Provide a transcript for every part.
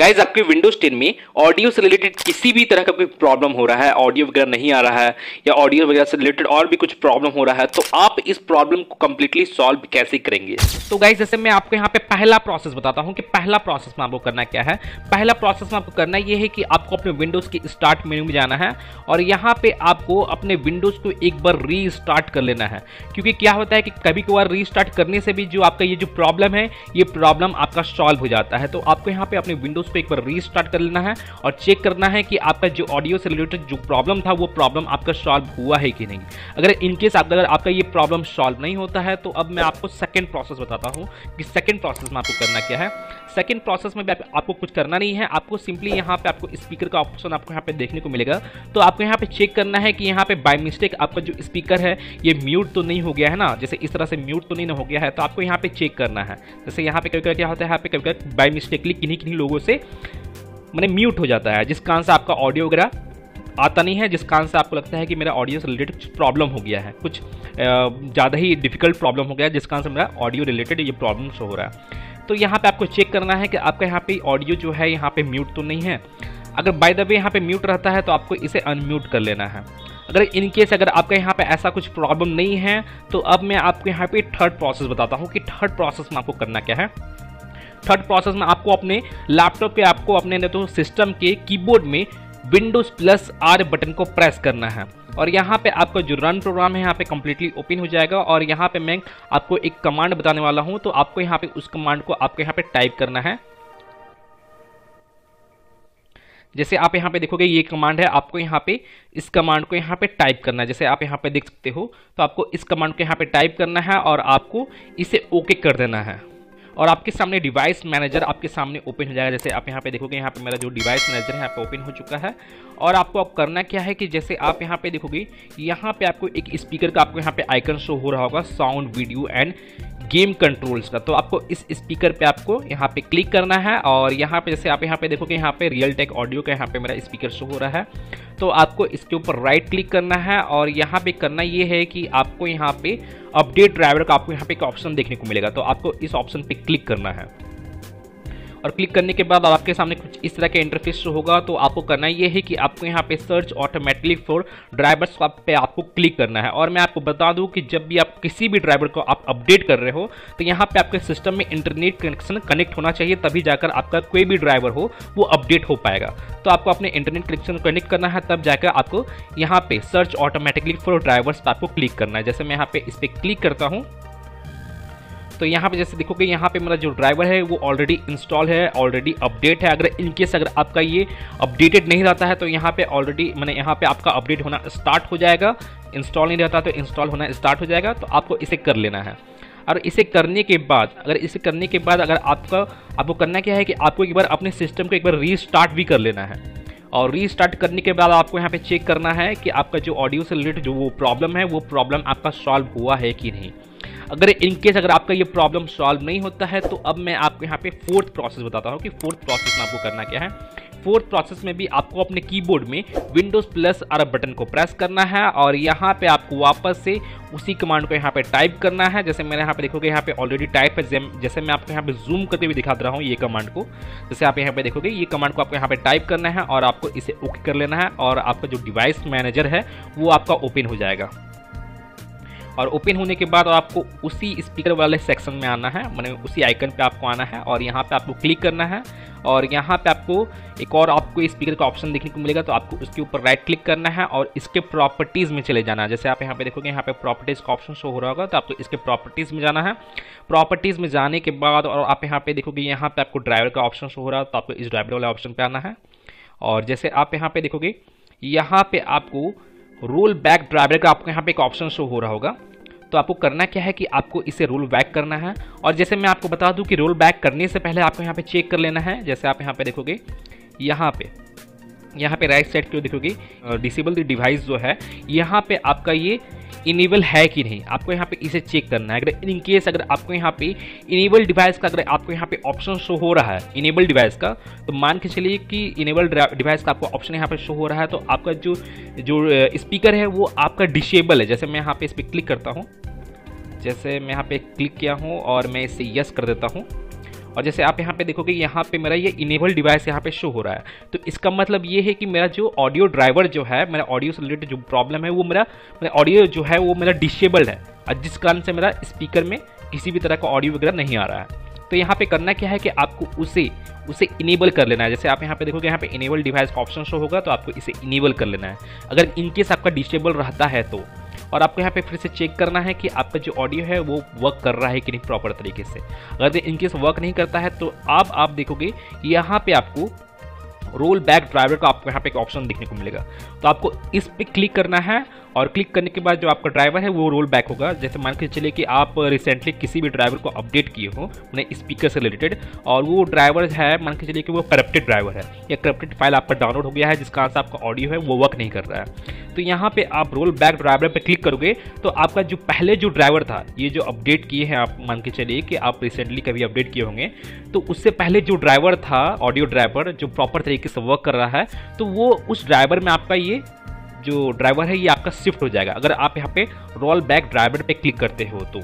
Guys आपके Windows 10 में audio से रिलेटेड किसी भी तरह का कोई प्रॉब्लम हो रहा है ऑडियो वगैरह नहीं आ रहा है, या ऑडियो वगैरह से रिलेटेड और भी कुछ प्रॉब्लम हो रहा है तो आप इस प्रॉब्लम को कंप्लीटली सॉल्व कैसे करेंगे? तो गाइज़ जैसे मैं आपको यहाँ पे पहला प्रोसेस बताता हूँ कि पहला प्रोसेस में आपको करना क्या है। पहला प्रोसेस में आपको करना ये है कि आपको अपने विंडोज़ के स्टार्ट मेन्यू में जाना है और यहाँ पे आपको अपने विंडोज़ को एक बार री कर लेना है। क्योंकि क्या होता है कि कभी कभार री करने से भी जो आपका ये जो प्रॉब्लम है, ये प्रॉब्लम आपका सॉल्व हो जाता है। तो आपको यहाँ पे अपने विंडोज़ को एक बार रीस्टार्ट कर लेना है और चेक करना है कि आपका जो ऑडियो से रिलेटेड जो प्रॉब्लम था, वो प्रॉब्लम आपका सॉल्व हुआ है कि नहीं। अगर इनकेस अगर आपका ये प्रॉब्लम सॉल्व नहीं होता है तो अब मैं आपको सेकेंड प्रोसेस बताता हूँ कि सेकेंड प्रोसेस में आपको करना क्या है। सेकेंड प्रोसेस में भी आपको कुछ करना नहीं है। आपको सिंपली यहाँ पे आपको स्पीकर का ऑप्शन आपको यहाँ पे देखने को मिलेगा। तो आपको यहाँ पे चेक करना है कि यहाँ पे बाय मिस्टेक आपका जो स्पीकर है, ये म्यूट तो नहीं हो गया है ना? जैसे इस तरह से म्यूट तो नहीं हो गया है तो आपको यहाँ पे चेक करना है। जैसे यहाँ पे कभी क्या होता है, यहाँ पे कभी बाय मिस्टेकली किन्हीं किन्हीं लोगों से मैंने म्यूट हो जाता है, जिस कारण से आपका ऑडियो वगैरह आता नहीं है, जिस कारण से आपको लगता है कि मेरा ऑडियो से रिलेटेड कुछ प्रॉब्लम हो गया है, कुछ ज़्यादा ही डिफ़िकल्ट प्रॉब्लम हो गया है, जिस कारण से मेरा ऑडियो रिलेटेड ये प्रॉब्लम शो हो रहा है। तो यहाँ पे आपको चेक करना है कि आपका यहाँ पे ऑडियो जो है, यहाँ पे म्यूट तो नहीं है। अगर बाय द वे यहाँ पे म्यूट रहता है तो आपको इसे अनम्यूट कर लेना है। अगर इन केस अगर आपका यहाँ पे ऐसा कुछ प्रॉब्लम नहीं है तो अब मैं आपको यहाँ पे थर्ड प्रोसेस बताता हूँ कि थर्ड प्रोसेस में आपको करना क्या है। थर्ड प्रोसेस में आपको अपने लैपटॉप के आपको अपने तो सिस्टम के कीबोर्ड में विंडोज़ प्लस आर बटन को प्रेस करना है और यहाँ पे आपका जो रन प्रोग्राम है यहाँ पे कम्प्लीटली ओपन हो जाएगा और यहाँ पे मैं आपको एक कमांड बताने वाला हूँ तो आपको यहाँ पे उस कमांड को आपको यहाँ पे टाइप करना है जैसे आप यहाँ पे देखोगे ये कमांड है आपको यहाँ पे इस कमांड को यहाँ पे टाइप करना है जैसे आप यहाँ पे देख सकते हो तो आपको इस कमांड को यहाँ पे टाइप करना है और आपको इसे ओके कर देना है और आपके सामने डिवाइस मैनेजर आपके सामने ओपन हो जाएगा। जैसे आप यहाँ पे देखोगे, यहाँ पे मेरा जो डिवाइस मैनेजर है यहाँ पे ओपन हो चुका है। और आपको अब करना क्या है कि जैसे आप यहाँ पे देखोगे यहाँ पे आपको एक स्पीकर का आपको यहाँ पे आइकन शो हो रहा होगा sound video and game controls का तो आपको इस स्पीकर पे आपको यहाँ पे क्लिक करना है और यहाँ पे जैसे आप यहाँ पे देखोगे यहाँ पे रियल टेक ऑडियो का यहाँ पे मेरा स्पीकर शो हो रहा है तो आपको इसके ऊपर राइट क्लिक करना है और यहाँ पे करना ये है कि आपको यहाँ पे अपडेट ड्राइवर का आपको यहाँ पे एक ऑप्शन देखने को मिलेगा तो आपको इस ऑप्शन पे क्लिक करना है और क्लिक करने के बाद आपके सामने कुछ इस तरह का इंटरफेस शो होगा तो आपको करना ये है कि आपको यहाँ पे सर्च ऑटोमेटिकली फॉर ड्राइवर्स पे आपको क्लिक करना है। और मैं आपको बता दूँ कि जब भी आप किसी भी ड्राइवर को आप अपडेट कर रहे हो तो यहाँ पे आपके सिस्टम में इंटरनेट कनेक्शन कनेक्ट होना चाहिए, तभी जाकर आपका कोई भी ड्राइवर हो, वो अपडेट हो पाएगा। तो आपको अपने इंटरनेट कनेक्शन कनेक्ट करना है, तब जाकर आपको यहाँ पे सर्च ऑटोमेटिकली फॉर ड्राइवर्स पर आपको क्लिक करना है। जैसे मैं यहाँ पे इस पर क्लिक करता हूँ तो यहाँ पे जैसे देखोगे, यहाँ पे मेरा जो ड्राइवर है, वो ऑलरेडी इंस्टॉल है ऑलरेडी अपडेट है। अगर इनकेस अगर आपका ये अपडेटेड नहीं रहता है तो यहाँ पे ऑलरेडी मैंने यहाँ पे आपका अपडेट होना स्टार्ट हो जाएगा। इंस्टॉल नहीं रहता तो इंस्टॉल होना स्टार्ट हो जाएगा। तो आपको इसे कर लेना है। और इसे करने के बाद, अगर इसे करने के बाद अगर आपका, आपको करना क्या है कि आपको एक बार अपने सिस्टम को एक बार रीस्टार्ट भी कर लेना है। और रीस्टार्ट करने के बाद आपको यहाँ पे चेक करना है कि आपका जो ऑडियो से रिलेटेड जो वो प्रॉब्लम है, वो प्रॉब्लम आपका सॉल्व हुआ है कि नहीं। अगर इनकेस अगर आपका ये प्रॉब्लम सॉल्व नहीं होता है तो अब मैं आपको यहाँ पे फोर्थ प्रोसेस बताता हूँ कि फोर्थ प्रोसेस में आपको करना क्या है। फोर्थ प्रोसेस में भी आपको अपने कीबोर्ड में विंडोज़ प्लस आर बटन को प्रेस करना है और यहाँ पे आपको वापस से उसी कमांड को यहाँ पे टाइप करना है। जैसे मैंने यहाँ पे देखोगे, यहाँ पे ऑलरेडी टाइप है। जैसे मैं आपको यहाँ पे जूम करते हुए दिखा रहा हूँ ये कमांड को। जैसे आप यहाँ पे देखोगे, ये कमांड को आपको यहाँ पे टाइप करना है और आपको इसे ओके कर लेना है और आपका जो डिवाइस मैनेजर है, वो आपका ओपन हो जाएगा। और ओपन होने के बाद आपको उसी स्पीकर वाले सेक्शन में आना है, मैंने उसी आइकन पे आपको आना है और यहाँ पे आपको क्लिक करना है और यहाँ पे आपको एक और आपको स्पीकर का ऑप्शन देखने को मिलेगा तो आपको उसके ऊपर राइट क्लिक करना है और इसके प्रॉपर्टीज़ में चले जाना है। जैसे आप यहाँ पे देखोगे, यहाँ पे प्रॉपर्टीज़ का ऑप्शन शो हो रहा होगा तो आपको इसके प्रॉपर्टीज़ में जाना है। प्रॉपर्टीज़ में जाने के बाद और आप यहाँ पे देखोगे, यहाँ पे आपको ड्राइवर का ऑप्शन शो हो रहा है तो आपको इस ड्राइवर वाले ऑप्शन पर आना है। और जैसे आप यहाँ पे देखोगे, यहाँ पर आपको रोल बैक ड्राइवर का आपको यहाँ पे एक ऑप्शन शो हो रहा होगा। तो आपको करना क्या है कि आपको इसे रोल बैक करना है। और जैसे मैं आपको बता दूँ कि रोल बैक करने से पहले आपको यहाँ पे चेक कर लेना है। जैसे आप यहाँ पे देखोगे, यहाँ पे यहाँ पे राइट साइड की देखोगे डिसेबल डिवाइस जो है, यहाँ पे आपका ये इनेबल है कि नहीं, आपको यहाँ पे इसे चेक करना है। अगर इन केस अगर आपको यहाँ पे इनेबल डिवाइस का अगर आपको यहाँ पे ऑप्शन शो हो रहा है इनेबल डिवाइस का तो मान के चलिए कि इनेबल डिवाइस का आपको ऑप्शन यहाँ पे शो हो रहा है तो आपका जो जो स्पीकर है वो आपका डिसेबल है। जैसे मैं यहाँ पे इस पर क्लिक करता हूँ, जैसे मैं यहाँ पे क्लिक किया हूँ और मैं इसे यस कर देता हूँ। और जैसे आप यहाँ पे देखोगे, यहाँ पे मेरा ये इनेबल डिवाइस यहाँ पे शो हो रहा है। तो इसका मतलब ये है कि मेरा जो ऑडियो ड्राइवर जो है, मेरा ऑडियो से रिलेटेड जो प्रॉब्लम है, वो मेरा मेरा ऑडियो जो है, वो मेरा डिसेबल्ड है। और जिस कारण से मेरा स्पीकर में किसी भी तरह का ऑडियो वगैरह नहीं आ रहा है। तो यहाँ पे करना क्या है कि आपको उसे उसे इनेबल कर लेना है। जैसे आप यहाँ पे देखोगे, यहाँ पे इनेबल डिवाइस का ऑप्शन शो होगा तो आपको इसे इनेबल कर लेना है। अगर इनकेस आपका डिसेबल रहता है तो। और आपको यहाँ पे फिर से चेक करना है कि आपका जो ऑडियो है वो वर्क कर रहा है कि नहीं प्रॉपर तरीके से। अगर इनकेस वर्क नहीं करता है तो आप आप देखोगे यहाँ पे आपको रोल बैक ड्राइवर का आपको यहाँ पे एक ऑप्शन देखने को मिलेगा। तो आपको इस पे क्लिक करना है और क्लिक करने के बाद जो आपका ड्राइवर है, वो रोल बैक होगा। जैसे मान के चलिए कि आप रिसेंटली किसी भी ड्राइवर को अपडेट किए हो मैंने स्पीकर से रिलेटेड और वो ड्राइवर है, मान के चलिए कि वो करप्टेड ड्राइवर है। या करप्टेड फ़ाइल आपका डाउनलोड हो गया है, जिसका से आपका ऑडियो है, वो वर्क नहीं कर रहा है। तो यहाँ पे आप रोल बैक ड्राइवर पे क्लिक करोगे तो आपका जो पहले जो ड्राइवर था, ये जो अपडेट किए हैं आप, मान के चलिए कि आप रिसेंटली कभी अपडेट किए होंगे तो उससे पहले जो ड्राइवर था ऑडियो ड्राइवर जो प्रॉपर तरीके से वर्क कर रहा है तो वो उस ड्राइवर में आपका ये जो ड्राइवर है, ये आपका शिफ्ट हो जाएगा। अगर आप यहाँ पे रोल बैक ड्राइवर पे क्लिक करते हो तो।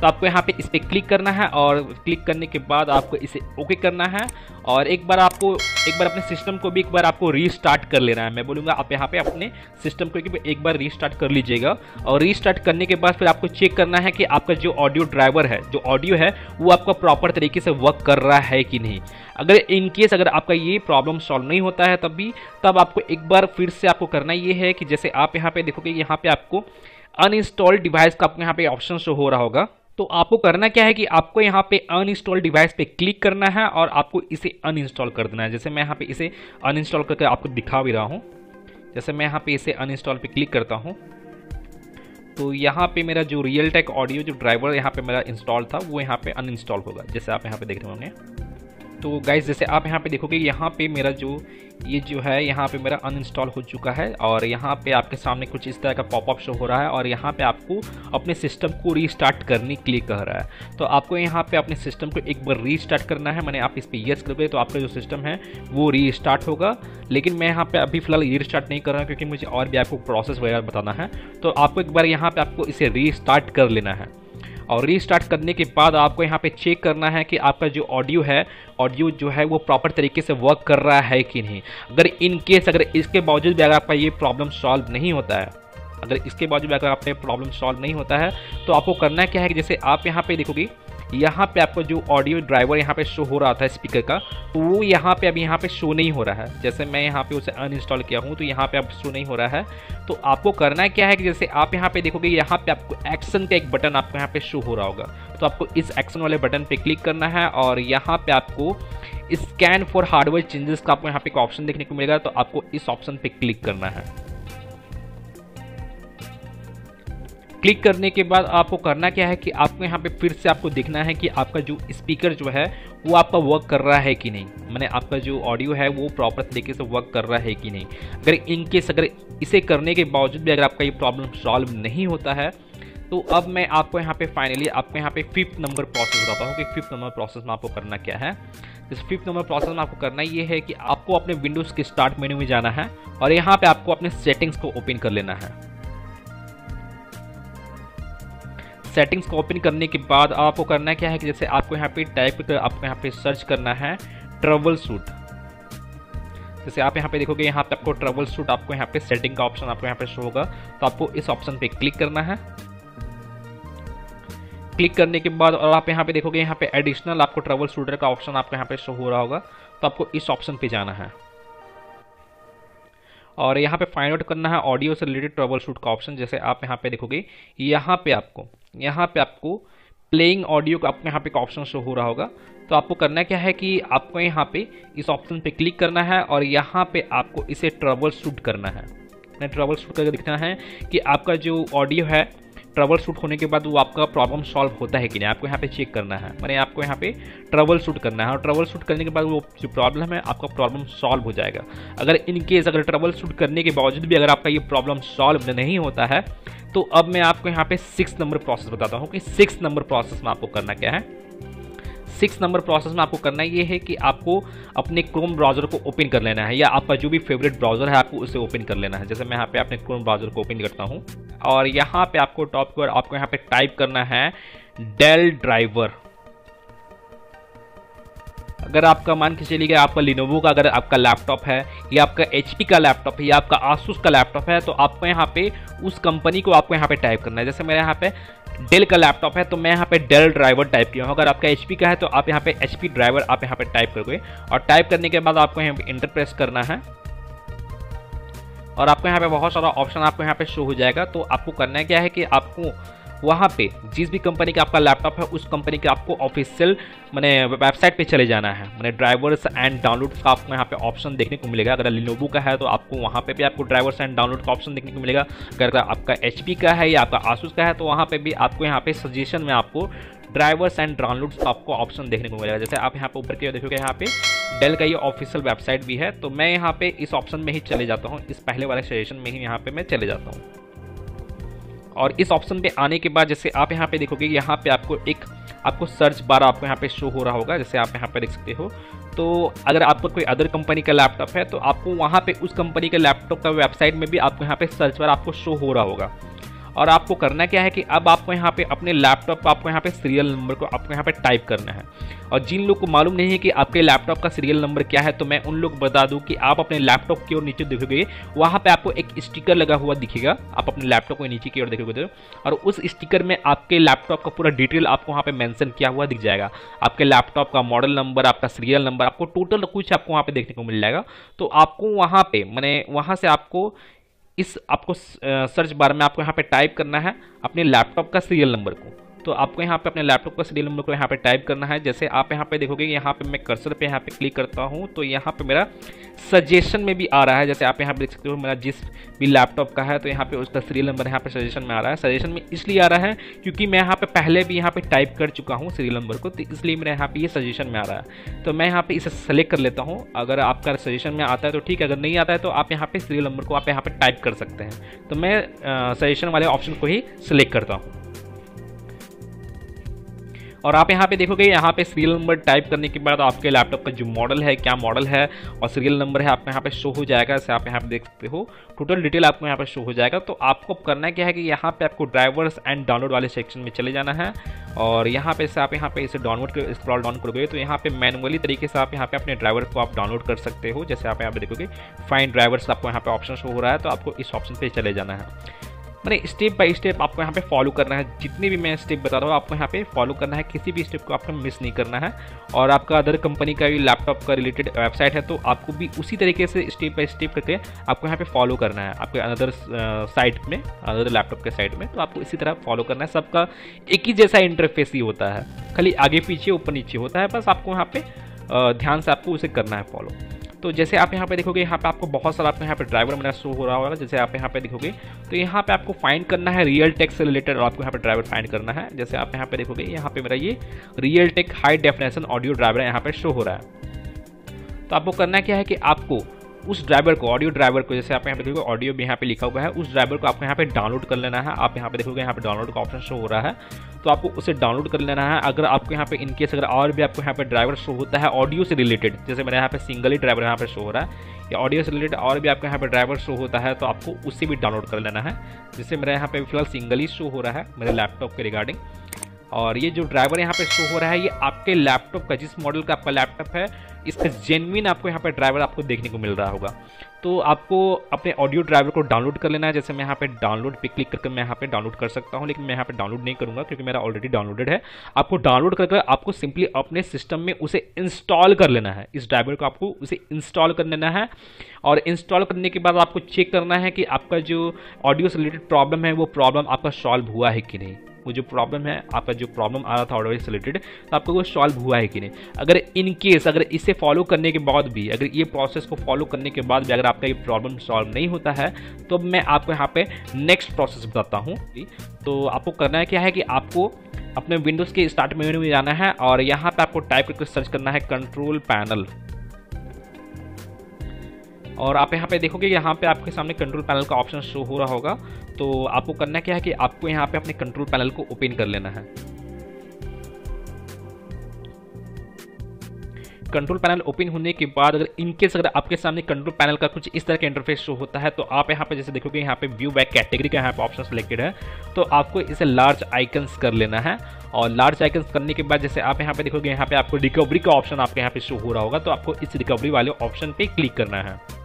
तो आपको यहाँ पे इस पर क्लिक करना है और क्लिक करने के बाद आपको इसे ओके करना है। और एक बार आपको, एक बार अपने सिस्टम को भी एक बार आपको रीस्टार्ट कर लेना है। मैं बोलूँगा आप यहाँ पे अपने सिस्टम को एक बार रीस्टार्ट कर लीजिएगा। और रीस्टार्ट करने के बाद फिर आपको चेक करना है कि आपका जो ऑडियो ड्राइवर है, जो ऑडियो है, वो आपका प्रॉपर तरीके से वर्क कर रहा है कि नहीं। अगर इन केस अगर आपका ये प्रॉब्लम सॉल्व नहीं होता है तब भी तब आपको एक बार फिर से आपको करना ये है कि जैसे आप यहाँ पे देखोगे, यहाँ पे आपको अनइंस्टॉल डिवाइस का आपको यहाँ पे ऑप्शन शो हो रहा होगा। तो आपको करना क्या है कि आपको यहाँ पे अनइंस्टॉल डिवाइस पे क्लिक करना है और आपको इसे अनइंस्टॉल कर देना है। जैसे मैं यहाँ पे इसे अनइंस्टॉल करके आपको दिखा भी रहा हूँ। जैसे मैं यहाँ पे इसे अनइंस्टॉल पे क्लिक करता हूँ। तो यहाँ पे मेरा जो रियल टेक ऑडियो जो ड्राइवर यहाँ पे मेरा इंस्टॉल था, वो यहाँ पे अनइंस्टॉल होगा, जैसे आप यहाँ पे देख रहे होंगे। तो गाइज़ जैसे आप यहाँ पे देखोगे, यहाँ पे मेरा जो, ये जो है, यहाँ पे मेरा अनइंस्टॉल हो चुका है और यहाँ पे आपके सामने कुछ इस तरह का पॉपअप शो हो रहा है और यहाँ पे आपको अपने सिस्टम को रीस्टार्ट करने के लिए कह रहा है। तो आपको यहाँ पे अपने सिस्टम को एक बार रीस्टार्ट करना है। मैंने आप इस पर यस करोगे तो आपका जो सिस्टम है, वो रीस्टार्ट होगा। लेकिन मैं यहाँ पे अभी फ़िलहाल रीस्टार्ट नहीं कर रहा क्योंकि मुझे और भी आपको प्रोसेस वगैरह बताना है। तो आपको एक बार यहाँ पर आपको इसे रीस्टार्ट कर लेना है। और रीस्टार्ट करने के बाद आपको यहाँ पे चेक करना है कि आपका जो ऑडियो है ऑडियो जो है वो प्रॉपर तरीके से वर्क कर रहा है कि नहीं। अगर इन केस अगर इसके बावजूद भी अगर आपका ये प्रॉब्लम सॉल्व नहीं होता है, अगर इसके बावजूद भी अगर आपका प्रॉब्लम सॉल्व नहीं होता है तो आपको करना क्या है कि जैसे आप यहाँ पर देखोगे यहाँ पे आपको जो ऑडियो ड्राइवर यहाँ पे शो हो रहा था स्पीकर का तो वो यहाँ पे अभी यहाँ पे शो नहीं हो रहा है जैसे मैं यहाँ पे उसे अनइंस्टॉल किया हूँ तो यहाँ पे अब शो नहीं हो रहा है तो आपको करना क्या है कि जैसे आप यहाँ पे देखोगे यहाँ पे आपको एक्शन का एक बटन आपको यहाँ पे शो हो रहा होगा तो आपको इस एक्शन वाले बटन पे क्लिक करना है और यहाँ पे आपको स्कैन फॉर हार्डवेयर चेंजेस का आपको यहाँ पे एक ऑप्शन देखने को मिलेगा तो आपको इस ऑप्शन पे क्लिक करना है क्लिक करने के बाद आपको करना क्या है कि आपको यहाँ पे फिर से आपको देखना है कि आपका जो स्पीकर जो है, वो आपका वर्क कर रहा है कि नहीं। मैंने आपका जो ऑडियो है, वो प्रॉपर तरीके से वर्क कर रहा है कि नहीं। अगर इनकेस अगर इसे करने के बावजूद भी अगर आपका ये प्रॉब्लम सॉल्व नहीं होता है तो अब मैं आपको यहाँ पे फाइनली आपको यहाँ पे फिफ्थ नंबर प्रोसेस बताता हूँ कि फिफ्थ नंबर प्रोसेस में आपको करना क्या है। इस फिफ्थ नंबर प्रोसेस में आपको करना ये है कि आपको अपने विंडोज़ के स्टार्ट मेन्यू में जाना है और यहाँ पे आपको अपने सेटिंग्स को ओपन कर लेना है। सेटिंग्स को ओपन करने के बाद आपको करना क्या है कि जैसे आपको यहाँ पे टाइप कर, आपको यहाँ पे सर्च करना है ट्रबल सूट जैसे आप यहाँ पे देखोगे, यहाँ पे आपको ट्रबल सूट आपको यहाँ पे सेटिंग का ऑप्शन आपको यहाँ पे शो होगा। तो आपको इस ऑप्शन पे क्लिक करना है। क्लिक करने के बाद और आप यहाँ पे देखोगे, यहाँ पे एडिशनल आपको ट्रबल शूटर का ऑप्शन आपको यहाँ पे शो हो रहा होगा। तो आपको इस ऑप्शन पे जाना है। और यहाँ पे फाइंड आउट करना है ऑडियो से रिलेटेड ट्रबल शूट का ऑप्शन जैसे आप यहाँ पे देखोगे, यहाँ पे आपको, यहाँ पे आपको प्लेइंग ऑडियो का आपको यहाँ पे ऑप्शन शो हो रहा होगा। तो आपको करना क्या है कि आपको यहाँ पे इस ऑप्शन पे क्लिक करना है और यहाँ पे आपको इसे ट्रबल शूट करना है। ट्रबल शूट करके दिखना है कि आपका जो ऑडियो है ट्रबल शूट होने के बाद वो आपका प्रॉब्लम सॉल्व होता है कि नहीं? आपको यहाँ पे चेक करना है। मैंने आपको यहाँ पे ट्रबल शूट करना है और ट्रबल शूट करने के बाद वो जो प्रॉब्लम है, आपका प्रॉब्लम सॉल्व हो जाएगा। अगर इनकेस अगर ट्रबल शूट करने के बावजूद भी अगर आपका ये प्रॉब्लम सॉल्व नहीं होता है तो अब मैं आपको यहाँ पे सिक्स नंबर प्रोसेस बताता हूँ कि सिक्स नंबर प्रोसेस में आपको करना क्या है। सिक्स नंबर प्रोसेस में आपको करना ये है कि आपको अपने क्रोम ब्राउज़र को ओपन कर लेना है, या आपका जो भी फेवरेट ब्राउज़र है, आपको उसे ओपन कर लेना है। जैसे मैं यहाँ पे अपने क्रोम ब्राउज़र को ओपन करता हूँ, और यहाँ पे आपको टॉप की आपको यहाँ पे टाइप करना है डेल ड्राइवर अगर आपका मान के चलिए आपका लिनोवो का अगर आपका लैपटॉप है, या आपका एचपी का लैपटॉप है, या आपका आसूस का लैपटॉप है तो आपको यहाँ पे उस कंपनी को आपको यहाँ पे टाइप करना है। जैसे मेरे यहाँ पे डेल का लैपटॉप है तो मैं यहाँ पे डेल ड्राइवर टाइप किया हूँ। अगर आपका एचपी का है तो आप यहाँ पे एचपी ड्राइवर आप यहाँ पे टाइप करोगे। और टाइप करने के बाद आपको यहाँ पे इंटर प्रेस करना है। और आपको यहाँ पे बहुत सारा ऑप्शन आपको यहाँ पे शो हो जाएगा। तो आपको करना क्या है कि आपको वहाँ पे जिस भी कंपनी का आपका लैपटॉप है, उस कंपनी के आपको ऑफिशियल मैंने वेबसाइट पे चले जाना है। मैंने ड्राइवर्स एंड डाउनलोड का आपको यहाँ पे ऑप्शन देखने को मिलेगा। अगर लिनोवो का है तो आपको वहाँ पे भी आपको ड्राइवर्स एंड डाउनलोड का ऑप्शन देखने को मिलेगा। अगर आपका एचपी का है या आपका आसूस का है तो वहाँ पर भी आपको यहाँ पे सजेशन में आपको ड्राइवर्स एंड डाउनलोड्स का आपको ऑप्शन देखने को मिलेगा। जैसे आप यहाँ पे ऊपर की देखोगे, यहाँ पे डेल का ये ऑफिशियल वेबसाइट भी है तो मैं यहाँ पे इस ऑप्शन में ही चले जाता हूँ। इस पहले वाले सजेशन में ही यहाँ पे मैं चले जाता हूँ। और इस ऑप्शन पे आने के बाद जैसे आप यहाँ पे देखोगे, यहाँ पे आपको एक, आपको सर्च बार आपको यहाँ पे शो हो रहा होगा, जैसे आप यहाँ पे देख सकते हो। तो अगर आपको कोई अदर कंपनी का लैपटॉप है तो आपको वहाँ पे उस कंपनी के लैपटॉप का वेबसाइट में भी आपको यहाँ पे सर्च बार आपको शो हो रहा होगा। और आपको करना क्या है कि अब आपको यहाँ पे अपने लैपटॉप आपको यहाँ पे सीरियल नंबर को, आपको यहाँ पे टाइप करना है। और जिन लोग को मालूम नहीं है कि आपके लैपटॉप का सीरियल नंबर क्या है तो मैं उन लोग बता दूँ कि आप अपने लैपटॉप की ओर नीचे देखोगे, वहाँ पे आपको एक स्टिकर लगा हुआ दिखेगा। आप अपने लैपटॉप को नीचे की ओर देखोगे तो। और उस स्टिकर में आपके लैपटॉप का पूरा डिटेल आपको वहाँ पे मेंशन किया हुआ दिख जाएगा। आपके लैपटॉप का मॉडल नंबर आपका सीरियल नंबर आपको टोटल कुछ आपको वहाँ पे देखने को मिल जाएगा। तो आपको वहाँ पे, मैंने वहाँ से आपको इस आपको सर्च बार में आपको यहाँ पे टाइप करना है अपने लैपटॉप का सीरियल नंबर को। तो आपको यहाँ पे अपने लैपटॉप का सीरियल नंबर को यहाँ पे टाइप करना है जैसे आप यहाँ पे देखोगे यहाँ पे मैं कर्सर पे यहाँ पे क्लिक करता हूँ तो यहाँ पे मेरा सजेशन में भी आ रहा है जैसे आप यहाँ पे देख सकते हो मेरा जिस भी लैपटॉप का है तो यहाँ पे उसका सीरियल नंबर यहाँ पे सजेशन में आ रहा है सजेशन में इसलिए आ रहा है क्योंकि मैं यहाँ पे पहले भी यहाँ पे टाइप कर चुका हूँ सीरियल नंबर को तो इसलिए मेरा यहाँ पे ये सजेशन में आ रहा है तो मैं यहाँ पे इसे सेलेक्ट कर लेता हूँ अगर आपका सजेशन में आता है तो ठीक है अगर नहीं आता है तो आप यहाँ पे सीरियल नंबर को आप यहाँ पे टाइप कर सकते हैं तो मैं सजेशन वाले ऑप्शन को ही सिलेक्ट करता हूँ और आप यहाँ पे देखोगे यहाँ पे सीरियल नंबर टाइप करने के बाद आपके लैपटॉप का जो मॉडल है क्या मॉडल है और सीरियल नंबर है आपको यहाँ पे शो हो जाएगा जैसे आप यहाँ पे देख सकते हो टोटल डिटेल आपको यहाँ पे शो हो जाएगा तो आपको करना क्या है कि यहाँ पे आपको ड्राइवर्स एंड डाउनलोड वाले सेक्शन में चले जाना है और यहाँ पे से आप यहाँ पे इसे डाउनलोड कर स्क्रॉल डाउन करोगे तो यहाँ पे मैनुअली तरीके से आप यहाँ पे अपने ड्राइवर को आप डाउनलोड कर सकते हो जैसे आप यहाँ पे देखोगे फाइन ड्राइवर्स आपको यहाँ पे ऑप्शन शो हो रहा है तो आपको इस ऑप्शन पे चले जाना है मैंने स्टेप बाय स्टेप आपको यहाँ पे फॉलो करना है। जितने भी मैं स्टेप बता रहा हूँ, आपको यहाँ पे फॉलो करना है। किसी भी स्टेप को आपको मिस नहीं करना है। और आपका अदर कंपनी का भी लैपटॉप का रिलेटेड वेबसाइट है तो आपको भी उसी तरीके से स्टेप बाय स्टेप करके आपको यहाँ पे फॉलो करना है। आपके अदर साइट में अदर लैपटॉप के साइड में तो आपको इसी तरह फॉलो करना है। सबका एक ही जैसा इंटरफेस ही होता है। खाली आगे पीछे, ऊपर नीचे होता है। बस आपको यहाँ पे ध्यान से आपको उसे करना है फॉलो तो जैसे आप यहाँ पे देखोगे, यहाँ पे आपको बहुत सारा आपको यहाँ पे ड्राइवर मेरा शो हो रहा होगा जैसे आप यहाँ पे देखोगे तो यहाँ पे आपको फाइंड करना है रियल टेक से रिलेटेड आपको यहाँ पे ड्राइवर फाइंड करना है। जैसे आप यहाँ पे देखोगे, यहाँ पे मेरा ये Realtek high definition audio driver यहाँ पे शो हो रहा है। तो आपको करना क्या है कि आपको उस ड्राइवर को ऑडियो ड्राइवर को जैसे आप यहाँ पे देखोगे ऑडियो भी यहाँ पे लिखा हुआ है उस ड्राइवर को आपको यहाँ पे डाउनलोड कर लेना है आप यहाँ पे देखोगे यहाँ पे डाउनलोड का ऑप्शन शो हो रहा है तो आपको उसे डाउनलोड कर लेना है अगर आपको यहाँ पे इनकेस अगर और भी आपको यहाँ पे ड्राइवर शो होता है ऑडियो से रिलेटेड जैसे मेरे यहाँ पे सिंगल ही ड्राइवर यहाँ पे शो हो रहा है या ऑडियो से रिलेटेड और भी आपको यहाँ पे ड्राइवर शो होता है तो आपको उससे भी डाउनलोड कर लेना है जिससे मेरा यहाँ पे फ़िलहाल सिंगल ही शो हो रहा है मेरे लैपटॉप के रिगार्डिंग और ये जो ड्राइवर यहाँ पे शो हो रहा है ये आपके लैपटॉप का जिस मॉडल का आपका लैपटॉप है इसका जेनविन आपको यहाँ पर ड्राइवर आपको देखने को मिल रहा होगा। तो आपको अपने ऑडियो ड्राइवर को डाउनलोड कर लेना है। जैसे मैं यहाँ पे डाउनलोड पे क्लिक करके मैं यहाँ पे डाउनलोड कर सकता हूँ, लेकिन मैं यहाँ पे डाउनलोड नहीं करूँगा क्योंकि मेरा ऑलरेडी डाउनलोडेड है। आपको डाउनलोड करके आपको सिंपली अपने सिस्टम में उसे इंस्टॉल कर लेना है। इस ड्राइवर को आपको उसे इंस्टॉल कर लेना है। और इंस्टॉल करने के बाद आपको चेक करना है कि आपका जो ऑडियो से रिलेटेड प्रॉब्लम है, वो प्रॉब्लम आपका सॉल्व हुआ है कि नहीं। वो जो प्रॉब्लम है, आपका जो प्रॉब्लम आ रहा था ऑर्डर से रिलेटेड तो आपको वो सॉल्व हुआ है कि नहीं। अगर इन केस अगर इसे फॉलो करने के बाद भी, अगर ये प्रोसेस को फॉलो करने के बाद भी अगर आपका ये प्रॉब्लम सॉल्व नहीं होता है तो मैं आपको यहाँ पे नेक्स्ट प्रोसेस बताता हूँ। तो आपको करना है क्या है कि आपको अपने विंडोज़ के स्टार्ट मेन्यू में जाना है और यहाँ पे आपको टाइप करके सर्च करना है कंट्रोल पैनल और आप यहाँ पे देखोगे, यहाँ पे आपके सामने कंट्रोल पैनल का ऑप्शन शो हो रहा होगा। तो आपको करना क्या है कि आपको यहाँ पे अपने कंट्रोल पैनल को ओपन कर लेना है। कंट्रोल पैनल ओपन होने के बाद अगर इनकेस अगर आपके सामने कंट्रोल पैनल का कुछ इस तरह का इंटरफेस शो होता है तो आप यहाँ पे जैसे देखोगे, यहाँ पे व्यू बैक कैटेगरी का यहाँ पे ऑप्शन सिलेक्टेड है। तो आपको इसे लार्ज आइकन्स कर लेना है और लार्ज आइकन्स करने के बाद जैसे आप यहाँ पे देखोगे, यहाँ पे आपको रिकवरी का ऑप्शन आपके यहाँ पे शो हो रहा होगा तो आपको इस रिकवरी वाले ऑप्शन पे क्लिक करना है।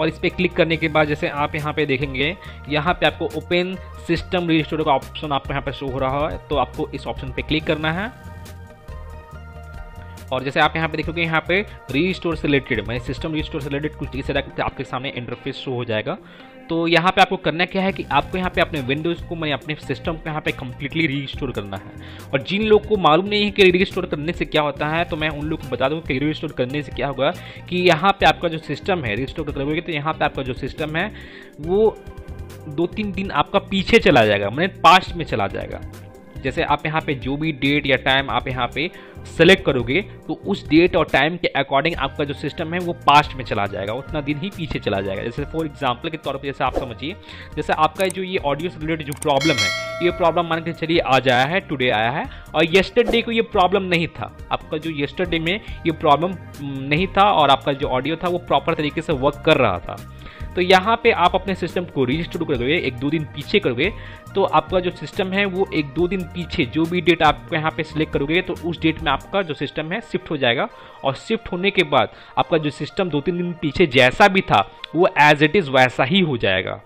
और इस पर क्लिक करने के बाद जैसे आप यहाँ पे देखेंगे, यहाँ पे आपको ओपन सिस्टम रजिस्टर का ऑप्शन आपको यहाँ पे शो हो रहा है तो आपको इस ऑप्शन पे क्लिक करना है। और जैसे आप यहाँ पे देखोगे, यहाँ पे रीस्टोर से रिलेटेड मैंने सिस्टम रीस्टोर से रिलेटेड कुछ इस तरह आपके सामने इंटरफेस शो हो जाएगा। तो यहाँ पे आपको करना क्या है कि आपको यहाँ पे अपने विंडोज़ को मैं अपने सिस्टम को यहाँ पे कम्प्लीटली रीस्टोर करना है। और जिन लोग को मालूम नहीं है कि रीस्टोर करने से क्या होता है तो मैं उन लोग को बता दूँ कि रीस्टोर करने से क्या होगा कि यहाँ पे आपका जो सिस्टम है रीस्टोर करोगे तो यहाँ पे आपका जो सिस्टम है, वो दो तीन दिन आपका पीछे चला जाएगा, मैंने पास्ट में चला जाएगा। जैसे आप यहाँ पे जो भी डेट या टाइम आप यहाँ पे सेलेक्ट करोगे तो उस डेट और टाइम के अकॉर्डिंग आपका जो सिस्टम है, वो पास्ट में चला जाएगा, उतना दिन ही पीछे चला जाएगा। जैसे फॉर एग्ज़ाम्पल के तौर पर जैसे आप समझिए, जैसे आपका जो ये ऑडियो से रिलेटेड जो प्रॉब्लम है, ये प्रॉब्लम मान के चलिए आज आया है टुडे आया है, और येस्टरडे को ये प्रॉब्लम नहीं था। आपका जो येस्टरडे में ये प्रॉब्लम नहीं था और आपका जो ऑडियो था, वो प्रॉपर तरीके से वर्क कर रहा था। तो यहाँ पे आप अपने सिस्टम को रजिस्टर करोगे, एक दो दिन पीछे करोगे तो आपका जो सिस्टम है वो एक दो दिन पीछे, जो भी डेट आप यहाँ पे सिलेक्ट करोगे तो उस डेट में आपका जो सिस्टम है शिफ्ट हो जाएगा। और शिफ्ट होने के बाद आपका जो सिस्टम दो तीन दिन पीछे जैसा भी था, वो एज इट इज़ वैसा ही हो जाएगा।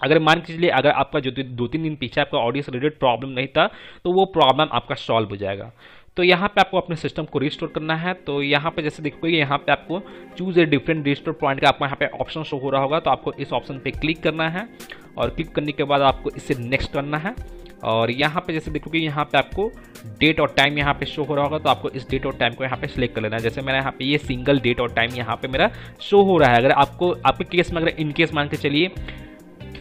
अगर मान के चलिए, अगर आपका जो दो तीन दिन पीछे आपका ऑडियो से रिलेटेड प्रॉब्लम नहीं था तो वो प्रॉब्लम आपका सॉल्व हो जाएगा। तो यहाँ पे आपको अपने सिस्टम को रिस्टोर करना है तो यहाँ पे जैसे देखोगे यहाँ पे आपको choose a different restore point का आपको यहाँ पे ऑप्शन शो हो रहा होगा तो आपको इस ऑप्शन पे क्लिक करना है और क्लिक करने के बाद आपको इसे नेक्स्ट करना है और यहाँ पे जैसे देखोगे यहाँ पे आपको डेट और टाइम यहाँ पे शो हो रहा होगा तो आपको इस डेट और टाइम को यहाँ पे सिलेक्ट कर लेना है जैसे मेरा यहाँ पे ये सिंगल डेट और टाइम यहाँ पे मेरा शो हो रहा है अगर आपको आपके केस में अगर इनकेस मान के चलिए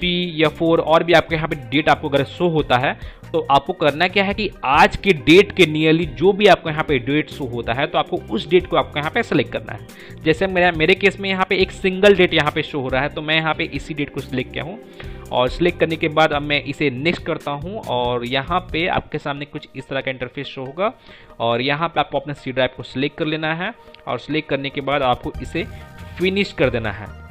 थ्री या फोर और भी आपके यहाँ पे डेट आपको अगर शो होता है तो आपको करना क्या है कि आज के डेट के नियरली जो भी आपको यहाँ पे डेट शो होता है तो आपको उस डेट को आपको यहाँ पे सेलेक्ट करना है। जैसे मेरा, मेरे केस में यहाँ पे एक सिंगल डेट यहाँ पे शो हो रहा है तो मैं यहाँ पे इसी डेट को सिलेक्ट किया हूँ। और सिलेक्ट करने के बाद अब मैं इसे नेक्स्ट करता हूँ, और यहाँ पे आपके सामने कुछ इस तरह का इंटरफेस शो होगा। और यहाँ पे आपको अपने सी ड्राइव को सिलेक्ट कर लेना है, और सिलेक्ट करने के बाद आपको इसे फिनिश कर देना है।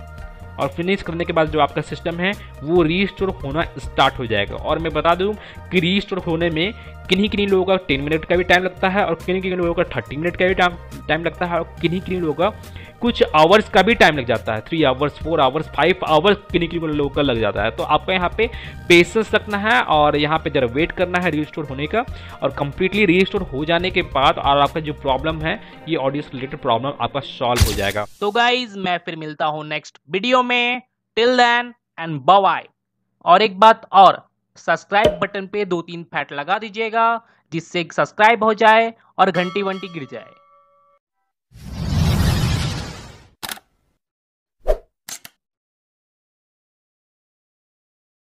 और फिनिश करने के बाद जो आपका सिस्टम है, वो रीस्टोर होना स्टार्ट हो जाएगा। और मैं बता दूँ कि रीस्टोर होने में किन्हीं किन्हीं लोगों का टेन मिनट का भी टाइम लगता है और किन्हीं किन्हीं लोगों का थर्टी मिनट का भी टाइम लगता है और किन्हीं किन्हीं लोगों का कुछ आवर्स का भी टाइम लग जाता है। Three hours four hours five hours किन्हीं किन्हीं लोगों का लग जाता है। तो आपको यहाँ पे पेशेंस रखना है और यहाँ पे जरा वेट करना है रीस्टोर होने का और कंप्लीटली रीस्टोर हो जाने के बाद और आपका जो प्रॉब्लम है, ये ऑडियो रिलेटेड प्रॉब्लम आपका सॉल्व हो जाएगा। तो गाइज़ मैं फिर मिलता हूँ नेक्स्ट वीडियो में। टिल देन एंड बाय और एक बात और सब्सक्राइब बटन पे दो तीन फैट लगा दीजिएगा, जिससे सब्सक्राइब हो जाए और घंटी वंटी गिर जाए।